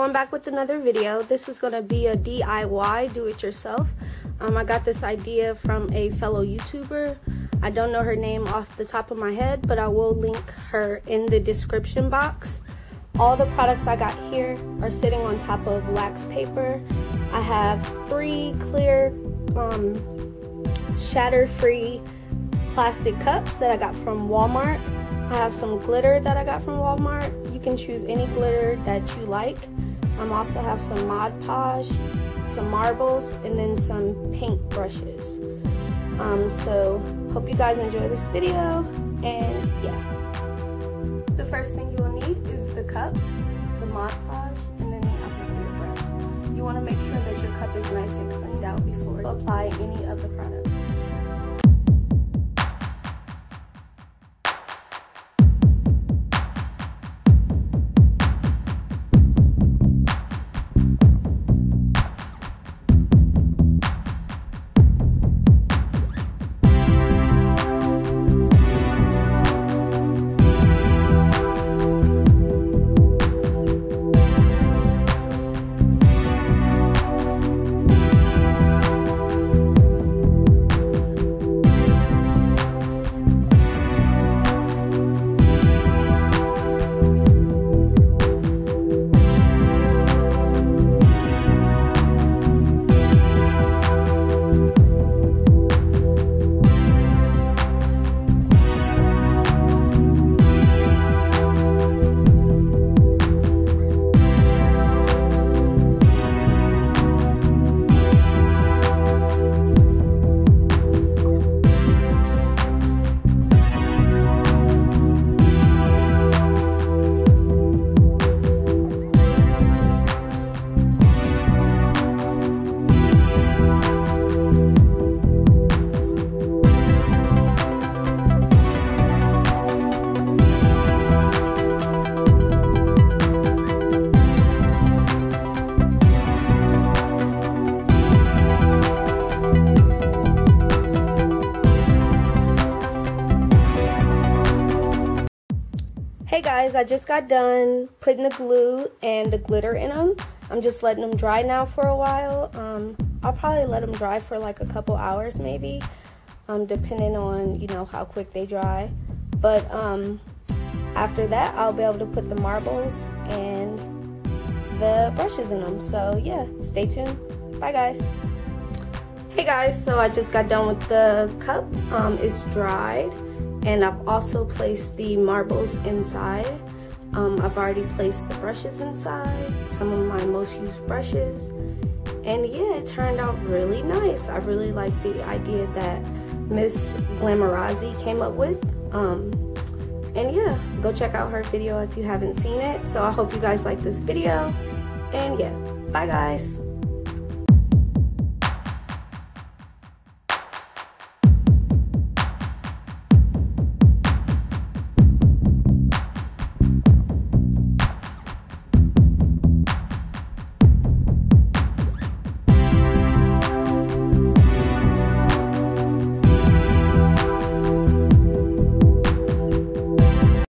I'm back with another video. This is going to be a DIY, do it yourself. Um, I got this idea from a fellow YouTuber. I don't know her name off the top of my head, but I will link her in the description box. All the products I got here are sitting on top of wax paper. I have three clear, um, shatter-free plastic cups that I got from Walmart. I have some glitter that I got from Walmart. You can choose any glitter that you like. I um, also have some Mod Podge, some marbles, and then some paint brushes. Um, so, hope you guys enjoy this video, and yeah. The first thing you will need is the cup, the Mod Podge, and then the applicator brush. You want to make sure that your cup is nice and cleaned out before you apply any of the product. Guys, I just got done putting the glue and the glitter in them. I'm just letting them dry now for a while. Um, I'll probably let them dry for like a couple hours maybe, um, depending on, you know, how quick they dry. But um, after that, I'll be able to put the marbles and the brushes in them. So yeah, stay tuned. Bye guys. Hey guys, so I just got done with the cup. Um, it's dried and I've also placed the marbles inside. Um, I've already placed the brushes inside, some of my most used brushes. And yeah, it turned out really nice. I really like the idea that Miss Glamorazzi came up with. Um, and yeah, go check out her video if you haven't seen it. So I hope you guys like this video. And yeah, bye guys.